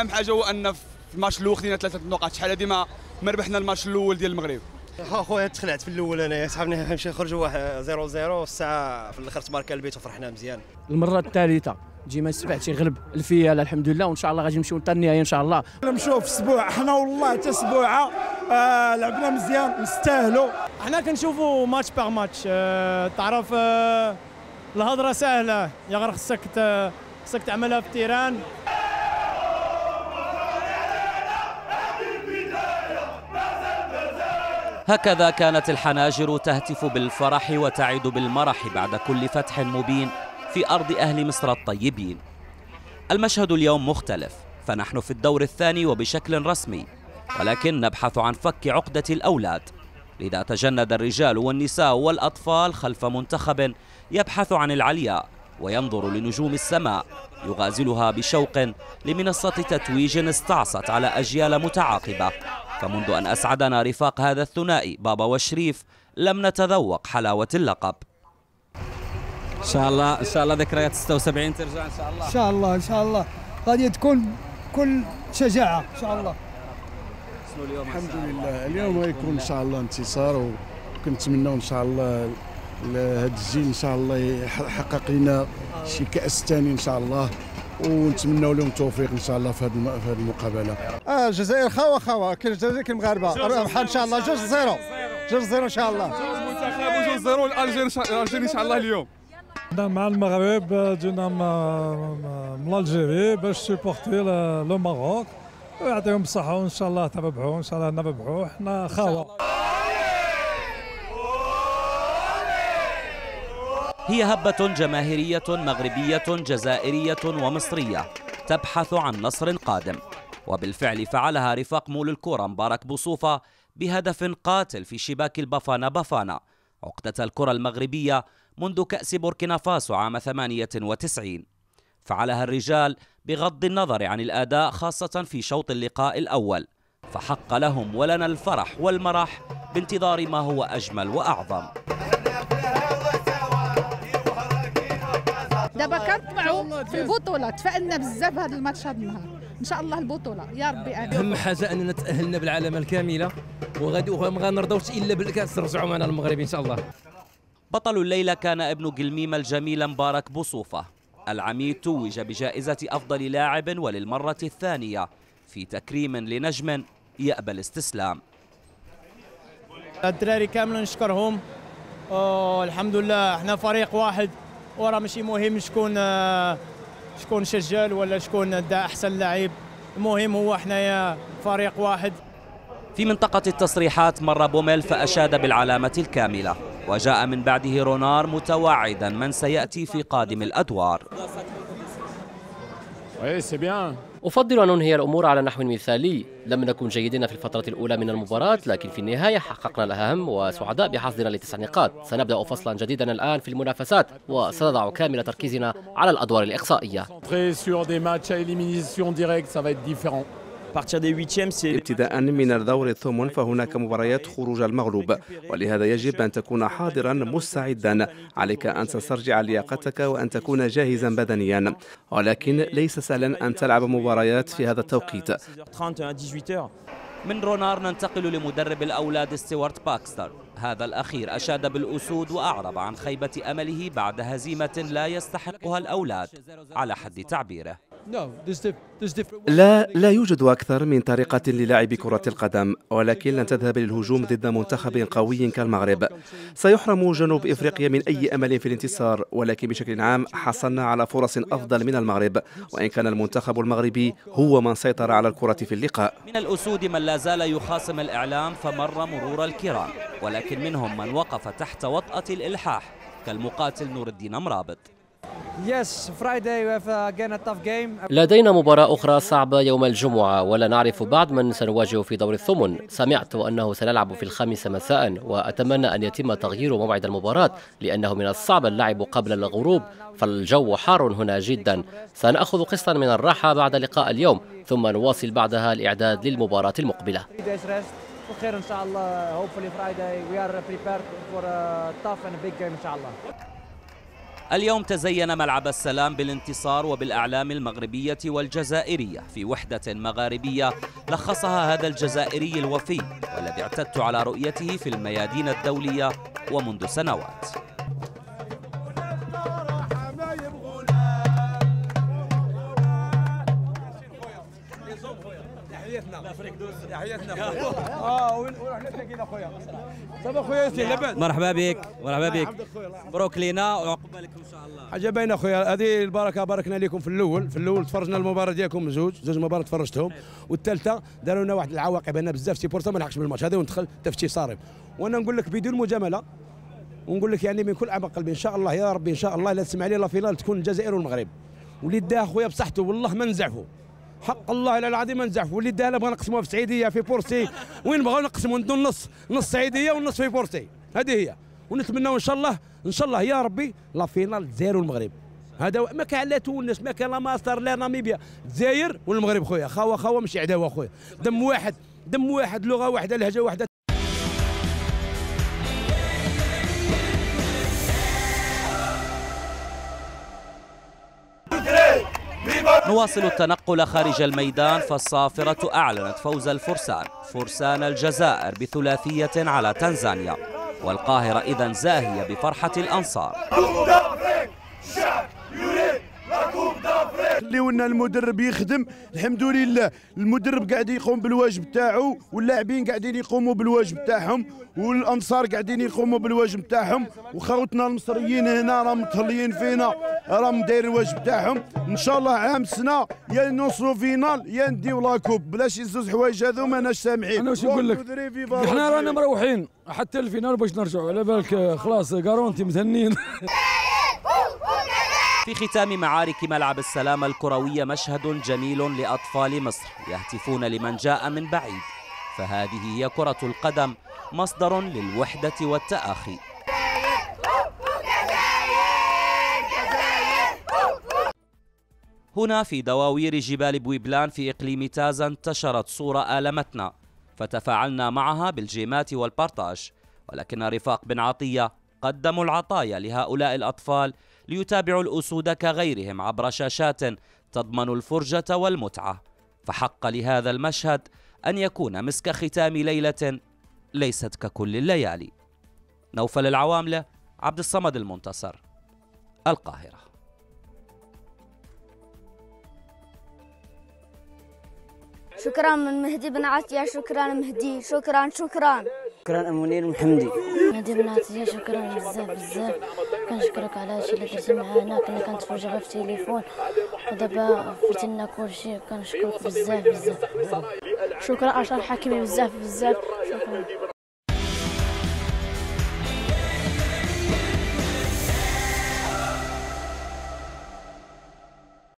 أهم حاجة هو أن في الماتش الأول خدينا ثلاثة نقاط. شحال هذه ما ما ربحنا الماتش الأول ديال المغرب. خويا تخلعت في الأول انايا صحابنا نمشي نخرجوا واحد 0 0 الساعة في الأخر تماركا البيت وفرحنا مزيان. المرة الثالثة. ديما السبع تيغلب الفيال الحمد لله. وإن شاء الله غادي نمشيو حتى النهايه إن شاء الله. نمشيو في أسبوع حنا والله حتى أسبوعة آه لعبنا مزيان. نستاهلوا. حنا كنشوفوا ماتش باغ ماتش. آه تعرف آه الهضرة سهلة. يا غير خصك خصك تعملها في التيران. هكذا كانت الحناجر تهتف بالفرح وتعد بالمرح بعد كل فتح مبين في أرض أهل مصر الطيبين. المشهد اليوم مختلف فنحن في الدور الثاني وبشكل رسمي ولكن نبحث عن فك عقدة الأولاد. لذا تجند الرجال والنساء والأطفال خلف منتخب يبحث عن العلياء وينظر لنجوم السماء يغازلها بشوق لمنصة تتويج استعصت على أجيال متعاقبة. فمنذ أن أسعدنا رفاق هذا الثنائي بابا وشريف لم نتذوق حلاوة اللقب ان شاء الله ان شاء الله ذكريات 76 ترجع ان شاء الله ان شاء الله ان شاء الله غادي تكون كل شجاعه ان شاء الله اليوم الحمد لله اليوم يكون ان شاء الله انتصار وكنتمناو ان شاء الله هذا الجيل ان شاء الله يحقق لنا شي كاس ثاني ان شاء الله ونتمنوا لهم التوفيق إن شاء الله في هذه في هذه المقابلة. آه الجزائر خاوة خاوة كاين الجزائر كاين المغاربه ربحها إن شاء الله جوج zéro. جوج zéro إن شاء الله. المنتخب وجوج zéro l'Algérie l'Algérie إن شاء الله اليوم. مع المغرب جينا من l'Algérie باش supporter le Maroc. ويعطيهم الصحة وإن شاء الله تربحوا إن شاء الله نربحوا إحنا خاوة. هي هبة جماهيرية مغربية جزائرية ومصرية تبحث عن نصر قادم. وبالفعل فعلها رفاق مول الكرة مبارك بوصوفة بهدف قاتل في شباك البافانا بافانا عقدة الكرة المغربية منذ كأس بوركينا فاسو عام 98 فعلها الرجال بغض النظر عن الأداء خاصة في شوط اللقاء الأول. فحق لهم ولنا الفرح والمرح بانتظار ما هو أجمل وأعظم. دابا كنطمعوا في البطولة. تفائلنا بزاف هذا الماتش هذا النهار. إن شاء الله البطولة. يا ربي امين أهم حاجة أننا تأهلنا بالعلامه الكاملة وغادي وما غنرضاوش إلا بالكأس. نرجعوا معنا المغرب إن شاء الله. بطل الليلة كان ابن قلميم الجميل مبارك بوصوفة. العميد توج بجائزة أفضل لاعب وللمرة الثانية في تكريم لنجم يأبى الاستسلام. الدراري كامل نشكرهم. الحمد لله. إحنا فريق واحد. وراه ماشي مهم شكون شكون سجل ولا شكون دا أحسن لاعب المهم هو حنايا فريق واحد. في منطقة التصريحات مر بوميل فأشاد بالعلامة الكاملة وجاء من بعده رونار متوعدا من سيأتي في قادم الأدوار. أفضل أن أنهي الأمور على نحو مثالي. لم نكن جيدين في الفترة الأولى من المباراة لكن في النهاية حققنا الأهم وسعداء بحظنا لتسع نقاط. سنبدأ فصلا جديدا الآن في المنافسات وسنضع كامل تركيزنا على الأدوار الإقصائية. ابتداء من الدور الثمن فهناك مباريات خروج المغلوب. ولهذا يجب أن تكون حاضرا مستعدا. عليك أن تسترجع لياقتك وأن تكون جاهزا بدنيا. ولكن ليس سهلا أن تلعب مباريات في هذا التوقيت. من رونار ننتقل لمدرب الأولاد ستيوارت باكستر. هذا الأخير أشاد بالأسود وأعرب عن خيبة أمله بعد هزيمة لا يستحقها الأولاد. على حد تعبيره. لا لا يوجد أكثر من طريقة للاعب كرة القدم ولكن لن تذهب للهجوم ضد منتخب قوي كالمغرب. سيحرم جنوب إفريقيا من أي أمل في الانتصار ولكن بشكل عام حصلنا على فرص أفضل من المغرب وإن كان المنتخب المغربي هو من سيطر على الكرة في اللقاء. من الأسود من لا زال يخاصم الإعلام فمر مرور الكرام ولكن منهم من وقف تحت وطأة الإلحاح كالمقاتل نور الدين مرابط لدينا مباراة أخرى صعبة يوم الجمعة ولا نعرف بعد من سنواجه في دور الثمن. سمعت أنه سنلعب في الخامسة مساء وأتمنى أن يتم تغيير موعد المباراة لأنه من الصعب اللعب قبل الغروب فالجو حار هنا جدا. سنأخذ قسطا من الراحة بعد لقاء اليوم ثم نواصل بعدها الإعداد للمباراة المقبلة. خير إن شاء الله. Hopefully Friday we are prepared for a tough and big game إن شاء الله. اليوم تزين ملعب السلام بالانتصار وبالأعلام المغربية والجزائرية في وحدة مغاربية لخصها هذا الجزائري الوفي والذي اعتدت على رؤيته في الميادين الدولية ومنذ سنوات. مرحبا بك مرحبا بك. مبروك لينا وعقبالك إن شاء الله. عجبنا أخويا هذه البركة باركنا لكم في الأول. في الأول تفرجنا المباراة ديالكم زوج زوج مباراة تفرجتهم. والثالثة داروا لنا واحد العواقب أنا بزاف سيبورتا ما لحقش بالماتش. هذا وندخل تفتيش صارم. وأنا نقول لك بدون مجاملة ونقول لك يعني من كل أعماق قلبي إن شاء الله يا ربي إن شاء الله لا تسمع لي لا فينال تكون الجزائر والمغرب. واللي داه خويا بصحته والله ما نزعفوا حق الله العظيم ما نزعفوا واللي داه بغا نقسموها في السعيدية في بورسي. وين بغاو نقسموا النص نص السعيديه والنص في بورسي. هذه هي. ونتمنوا إن شاء الله إن شاء الله يا ربي لا فينال الجزائر والمغرب هذا ما كان لا تونس ما كان لا مصر لا ناميبيا. الجزائر والمغرب خويا. خاوة خاوة مش عداوة خويا. دم واحد دم واحد لغة واحدة لهجة واحدة. نواصل التنقل خارج الميدان فالصافرة أعلنت فوز الفرسان. فرسان الجزائر بثلاثية على تنزانيا. والقاهرة إذا زاهية بفرحة الأنصار. خليونا المدرب يخدم. الحمد لله. المدرب قاعد يقوم بالواجب تاعو واللاعبين قاعدين يقوموا بالواجب تاعهم والأنصار قاعدين يقوموا بالواجب تاعهم وخوتنا المصريين هنا راهم متهليين فينا راهم دايرين الواجب تاعهم. إن شاء الله عام سنه يا نوصلوا finale يا نديو la coupe بلاش زوج حوايج هذو ماناش سامحين. أنا واش نقول لك؟ إحنا رانا مروحين. حتى ال finale باش نرجعوا. على بالك خلاص كارونتي متهنين في ختام معارك ملعب السلام الكروية مشهد جميل لأطفال مصر يهتفون لمن جاء من بعيد. فهذه هي كرة القدم مصدر للوحدة والتآخي. هنا في دواوير جبال بويبلان في إقليم تازا انتشرت صورة آلمتنا فتفاعلنا معها بالجيمات والبارتاج. ولكن رفاق بن عطية قدموا العطايا لهؤلاء الأطفال ليتابعوا الأسود كغيرهم عبر شاشات تضمن الفرجة والمتعة. فحق لهذا المشهد أن يكون مسك ختام ليلة ليست ككل الليالي. نوفل العواملة عبد الصمد المنتصر القاهرة. شكرا من مهدي بن عطية شكرا مهدي شكرا شكرا. شكرا منير محمدي. مهدي بن عطية شكرا بزاف بزاف. كنشكرك على هادشي اللي درتي معانا. كنا كنتفرجوا غير في التليفون. ودابا فرتي لنا كلشي كنشكرك بزاف بزاف. شكرا اشرف حكيمي بزاف بزاف. شكرا.